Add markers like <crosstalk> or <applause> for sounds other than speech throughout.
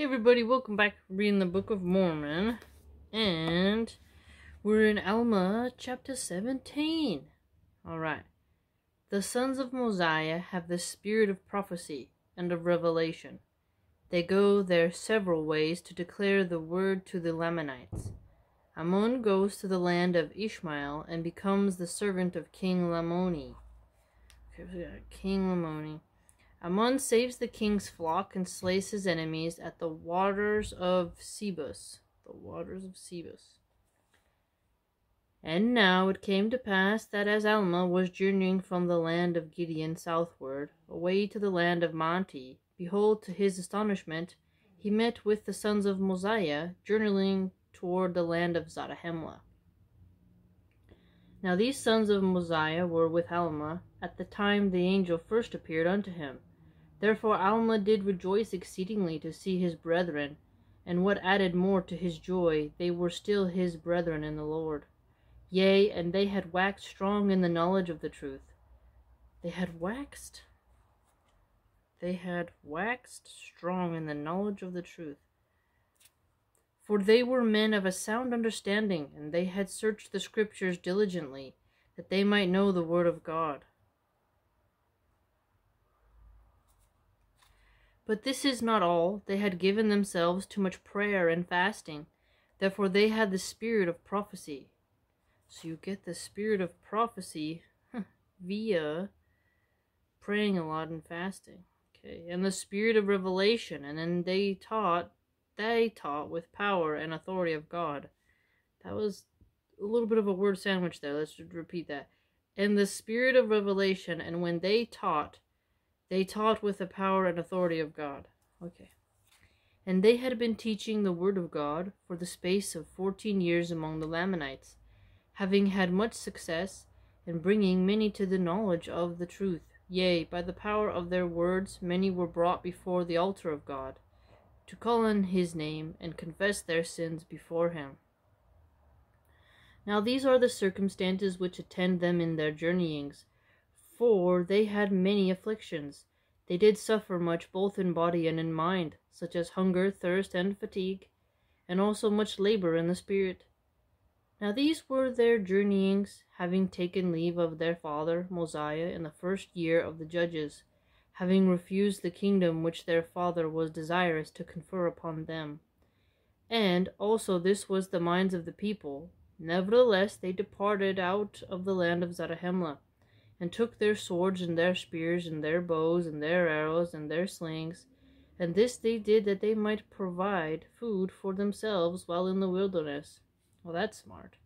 Hey everybody, welcome back reading the Book of Mormon. And we're in Alma chapter 17. Alright. The sons of Mosiah have the spirit of prophecy and of revelation. They go their several ways to declare the word to the Lamanites. Ammon goes to the land of Ishmael and becomes the servant of King Lamoni. Okay, King Lamoni. Ammon saves the king's flock and slays his enemies at the waters of Sebus. The waters of Sebus. And now it came to pass that as Alma was journeying from the land of Gideon southward, away to the land of Manti, behold, to his astonishment, he met with the sons of Mosiah journeying toward the land of Zarahemla. Now these sons of Mosiah were with Alma at the time the angel first appeared unto him. Therefore Alma did rejoice exceedingly to see his brethren, and what added more to his joy, they were still his brethren in the Lord. Yea, and they had waxed strong in the knowledge of the truth. They had waxed? They had waxed strong in the knowledge of the truth. For they were men of a sound understanding, and they had searched the Scriptures diligently, that they might know the Word of God. But this is not all. They had given themselves to much prayer and fasting. Therefore they had the spirit of prophecy. So you get the spirit of prophecy via praying a lot and fasting. Okay, and the spirit of revelation, and then they taught, they taught with power and authority of God. That was a little bit of a word sandwich there. Let's just repeat that. And the spirit of revelation, and when they taught, they taught with the power and authority of God. Okay. And they had been teaching the word of God for the space of fourteen years among the Lamanites, having had much success, in bringing many to the knowledge of the truth. Yea, by the power of their words many were brought before the altar of God, to call on his name and confess their sins before him. Now these are the circumstances which attend them in their journeyings, for they had many afflictions. They did suffer much both in body and in mind, such as hunger, thirst, and fatigue, and also much labor in the spirit. Now these were their journeyings, having taken leave of their father Mosiah in the first year of the judges, having refused the kingdom which their father was desirous to confer upon them. And also this was the minds of the people. Nevertheless they departed out of the land of Zarahemla and took their swords and their spears and their bows and their arrows and their slings, and this they did that they might provide food for themselves while in the wilderness. Well, that's smart.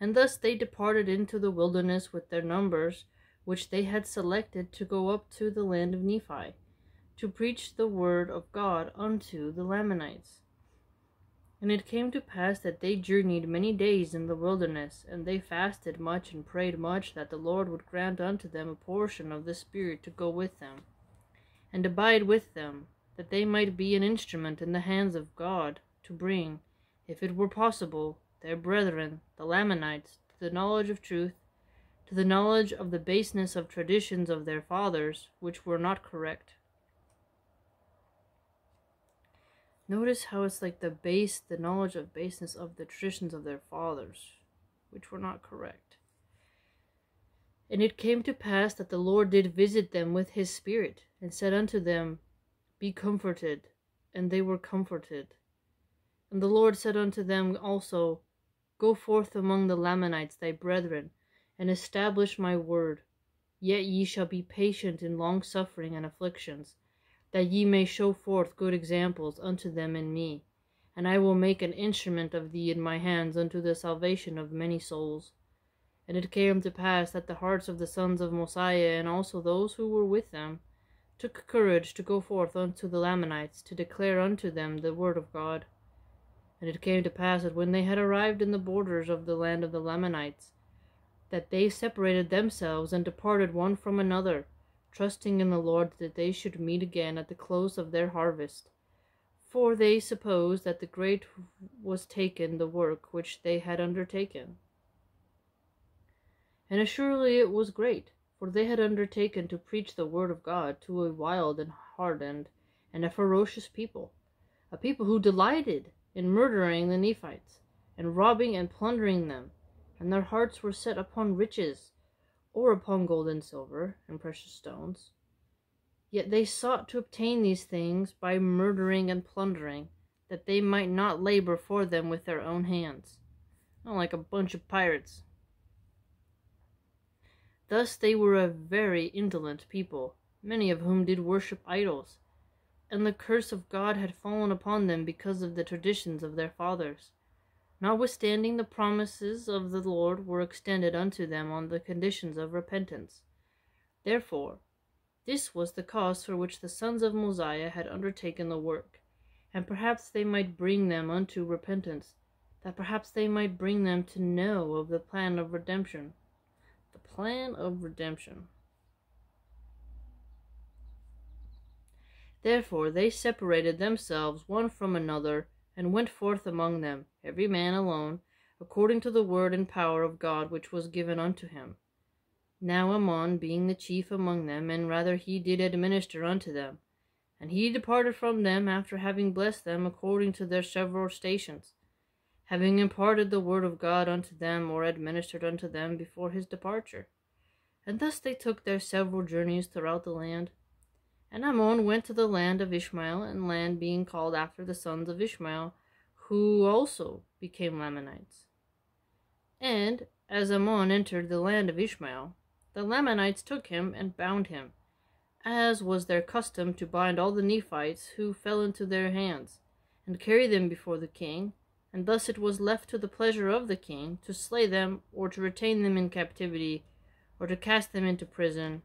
And thus they departed into the wilderness with their numbers, which they had selected to go up to the land of Nephi, to preach the word of God unto the Lamanites. And it came to pass that they journeyed many days in the wilderness, and they fasted much and prayed much that the Lord would grant unto them a portion of the Spirit to go with them, and abide with them, that they might be an instrument in the hands of God to bring, if it were possible, their brethren, the Lamanites, to the knowledge of truth, to the knowledge of the baseness of traditions of their fathers, which were not correct. Notice how it's like the base, the knowledge of baseness of the traditions of their fathers, which were not correct. And it came to pass that the Lord did visit them with his Spirit, and said unto them, Be comforted. And they were comforted. And the Lord said unto them also, Go forth among the Lamanites, thy brethren, and establish my word. Yet ye shall be patient in long suffering and afflictions that ye may show forth good examples unto them in me. And I will make an instrument of thee in my hands unto the salvation of many souls. And it came to pass that the hearts of the sons of Mosiah, and also those who were with them, took courage to go forth unto the Lamanites, to declare unto them the word of God. And it came to pass that when they had arrived in the borders of the land of the Lamanites, that they separated themselves and departed one from another, trusting in the Lord that they should meet again at the close of their harvest. For they supposed that the great was taken the work which they had undertaken. And assuredly it was great, for they had undertaken to preach the word of God to a wild and hardened and a ferocious people, a people who delighted in murdering the Nephites, and robbing and plundering them, and their hearts were set upon riches, or upon gold and silver, and precious stones. Yet they sought to obtain these things by murdering and plundering, that they might not labor for them with their own hands, not like a bunch of pirates. Thus they were a very indolent people, many of whom did worship idols, and the curse of God had fallen upon them because of the traditions of their fathers. Notwithstanding, the promises of the Lord were extended unto them on the conditions of repentance. Therefore, this was the cause for which the sons of Mosiah had undertaken the work, and perhaps they might bring them unto repentance, that perhaps they might bring them to know of the plan of redemption. The plan of redemption. Therefore they separated themselves one from another, and went forth among them, every man alone, according to the word and power of God which was given unto him. Now Ammon being the chief among them, and rather he did administer unto them. And he departed from them after having blessed them according to their several stations, having imparted the word of God unto them, or administered unto them before his departure. And thus they took their several journeys throughout the land. And Ammon went to the land of Ishmael, and land being called after the sons of Ishmael, who also became Lamanites. And as Ammon entered the land of Ishmael, the Lamanites took him and bound him, as was their custom to bind all the Nephites who fell into their hands, and carry them before the king, and thus it was left to the pleasure of the king to slay them, or to retain them in captivity, or to cast them into prison,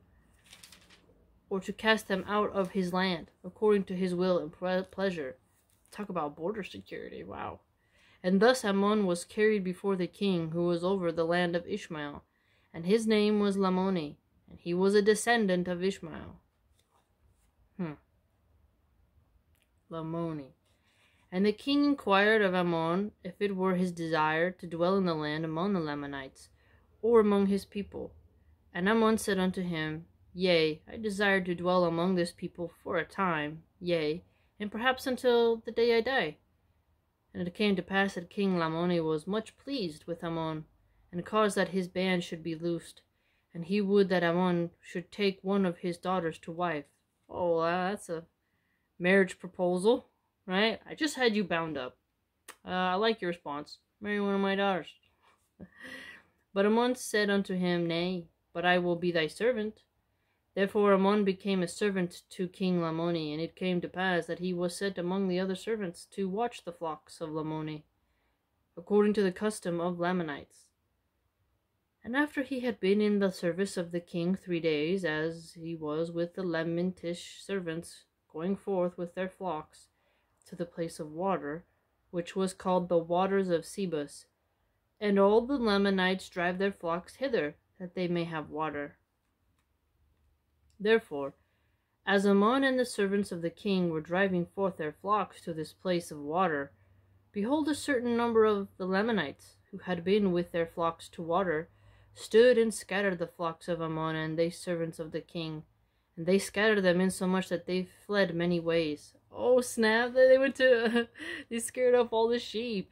or to cast them out of his land, according to his will and pleasure. Talk about border security, wow. And thus Ammon was carried before the king who was over the land of Ishmael, and his name was Lamoni, and he was a descendant of Ishmael. Hmm. Lamoni. And the king inquired of Ammon if it were his desire to dwell in the land among the Lamanites, or among his people. And Ammon said unto him, Yea, I desire to dwell among this people for a time, yea, and perhaps until the day I die. And it came to pass that King Lamoni was much pleased with Ammon, and caused that his band should be loosed, and he would that Ammon should take one of his daughters to wife. Oh, that's a marriage proposal, right? I just had you bound up. Uh, I like your response. Marry one of my daughters. <laughs> but Ammon said unto him, Nay, but I will be thy servant. Therefore Ammon became a servant to King Lamoni, and it came to pass that he was set among the other servants to watch the flocks of Lamoni, according to the custom of Lamanites. And after he had been in the service of the king three days, as he was with the Lamanish servants, going forth with their flocks to the place of water, which was called the waters of Sebus, and all the Lamanites drive their flocks hither, that they may have water. Therefore, as Ammon and the servants of the king were driving forth their flocks to this place of water, behold, a certain number of the Lamanites, who had been with their flocks to water, stood and scattered the flocks of Ammon and they servants of the king. And they scattered them insomuch that they fled many ways. Oh snap! They went to <laughs> they scared off all the sheep.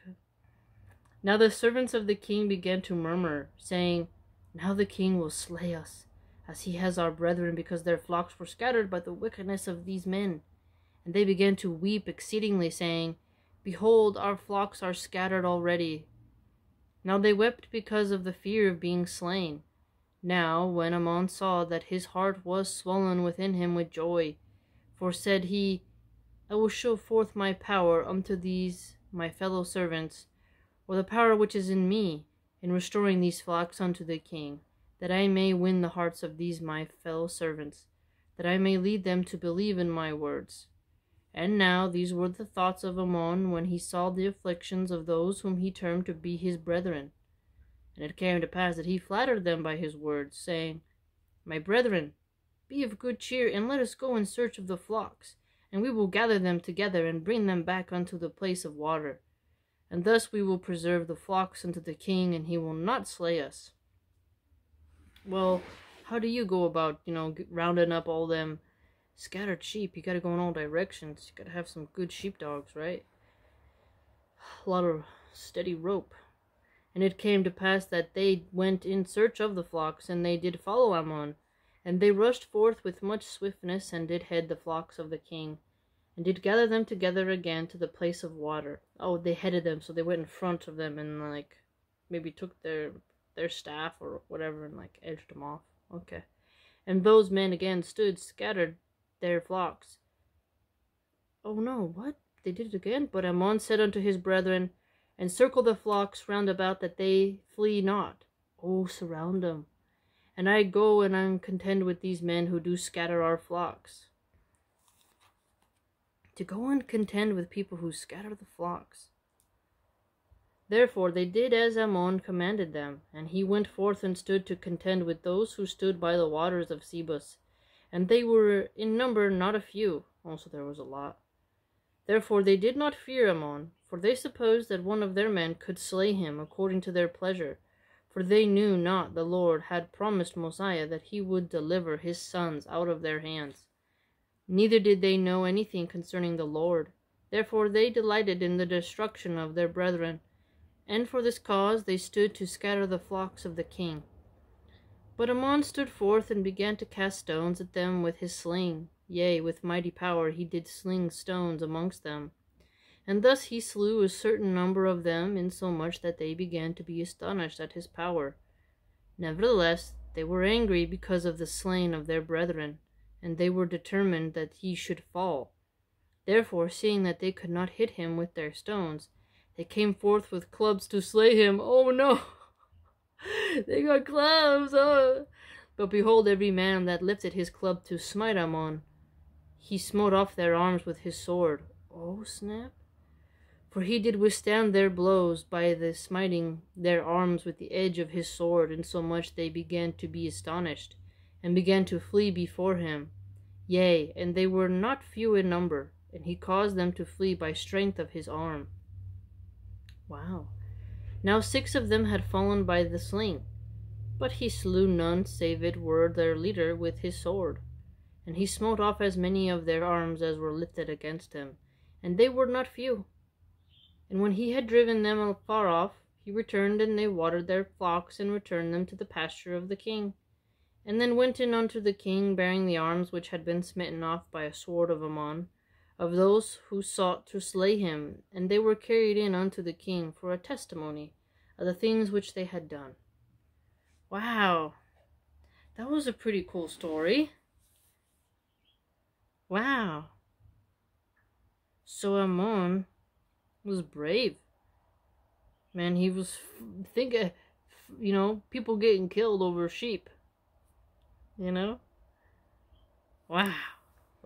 Now the servants of the king began to murmur, saying, Now the king will slay us as he has our brethren, because their flocks were scattered by the wickedness of these men. And they began to weep exceedingly, saying, Behold, our flocks are scattered already. Now they wept because of the fear of being slain. Now, when Ammon saw that his heart was swollen within him with joy, for said he, I will show forth my power unto these my fellow servants, or the power which is in me, in restoring these flocks unto the king that I may win the hearts of these my fellow servants, that I may lead them to believe in my words. And now these were the thoughts of Ammon when he saw the afflictions of those whom he termed to be his brethren. And it came to pass that he flattered them by his words, saying, My brethren, be of good cheer, and let us go in search of the flocks, and we will gather them together and bring them back unto the place of water. And thus we will preserve the flocks unto the king, and he will not slay us. Well, how do you go about, you know, rounding up all them scattered sheep. You gotta go in all directions. You gotta have some good sheepdogs, right? A lot of steady rope. And it came to pass that they went in search of the flocks, and they did follow Ammon. And they rushed forth with much swiftness, and did head the flocks of the king, and did gather them together again to the place of water. Oh, they headed them, so they went in front of them, and like maybe took their their staff or whatever, and like edged them off. Okay. And those men again stood scattered their flocks. Oh no, what? They did it again? But Ammon said unto his brethren, Encircle the flocks round about that they flee not. Oh, surround them. And I go and I contend with these men who do scatter our flocks. To go and contend with people who scatter the flocks. Therefore they did as Ammon commanded them, and he went forth and stood to contend with those who stood by the waters of Sebus, and they were in number not a few, also there was a lot. Therefore they did not fear Ammon, for they supposed that one of their men could slay him according to their pleasure, for they knew not the Lord had promised Mosiah that he would deliver his sons out of their hands. Neither did they know anything concerning the Lord. Therefore they delighted in the destruction of their brethren, and for this cause they stood to scatter the flocks of the king. But Ammon stood forth and began to cast stones at them with his sling. Yea, with mighty power he did sling stones amongst them. And thus he slew a certain number of them, insomuch that they began to be astonished at his power. Nevertheless, they were angry because of the slain of their brethren, and they were determined that he should fall. Therefore, seeing that they could not hit him with their stones, they came forth with clubs to slay him. Oh no! <laughs> they got clubs! Oh! But behold, every man that lifted his club to smite Ammon, he smote off their arms with his sword. Oh snap! For he did withstand their blows by the smiting their arms with the edge of his sword, insomuch they began to be astonished, and began to flee before him. Yea, and they were not few in number, and he caused them to flee by strength of his arm. Wow. Now six of them had fallen by the sling, but he slew none save it were their leader with his sword. And he smote off as many of their arms as were lifted against him, and they were not few. And when he had driven them far off, he returned, and they watered their flocks, and returned them to the pasture of the king. And then went in unto the king, bearing the arms which had been smitten off by a sword of Ammon, of those who sought to slay him, and they were carried in unto the king for a testimony of the things which they had done. Wow, that was a pretty cool story. Wow. So Ammon was brave. Man, he was think eh, you know, people getting killed over sheep. You know? Wow.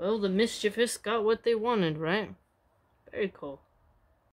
Well, the mischievous got what they wanted, right? Very cool.